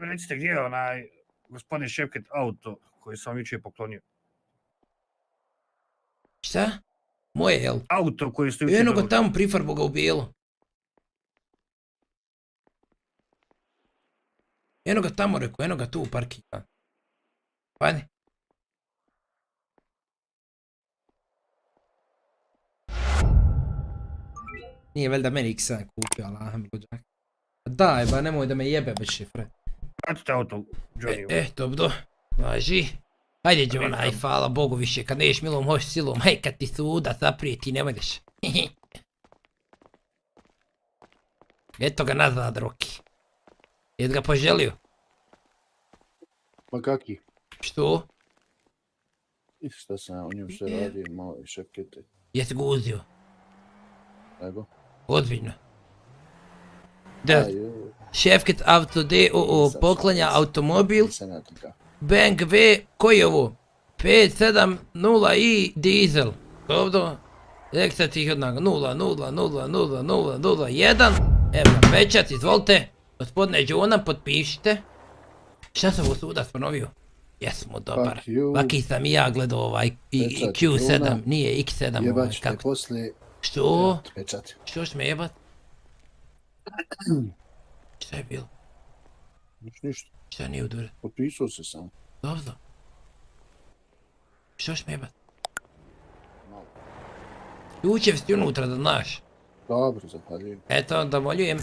Recite gdje je onaj gospodin Šepket auto koji sam jučer poklonio? Šta? Moje, jel? Auto koji ste jučer Eno ga tamo prifarbo ga u bijelo. Eno ga tamo, rekao, eno ga tu u parkinga. Pani. Nije valjda meni X7 kupio, Allah mi luđak. Daj, ba nemoj da me jebe bez šifre. Vratite auto, E, Johnny. e, dobro, važi. Hajde John, aj hvala Bogu više, kad neš milom, hoš silom, hej kad ti suda zaprijeti, ne možeš. Eto ga nazad, Roki. Jes ga poželio? Ma kaki? Što? I šta sam o njemu sve Je. radio, malo i šepkete. Jes ga uzio? Nego? Ozbiljno. Da, Šefket Auto D.O.O. Poklanja automobil, V, koji je ovo? 570i dizel. Dobro. Reksa ti ih odnaga 0, 0, 0, 0, 0, 0, 1. Evo ga, pečat, izvolite. Gospodine Đona, potpišite. Šta sam ovo sudac ponovio? Jesmo, dobar. Vaki sam i ja gledao ovaj i- i Pečat Q7, Đona. nije X7 ovaj, Jebat ću te kako? poslije. Što? Pečat. Što ćeš me jebat? Šta je bilo? Niš ništa. Šta nije udure? Potpisao se sam. Dobro. Što ćeš me jebat? Malo. Ućev si unutra da znaš. Dobro, zahvaljujem. Eto, onda moljujem.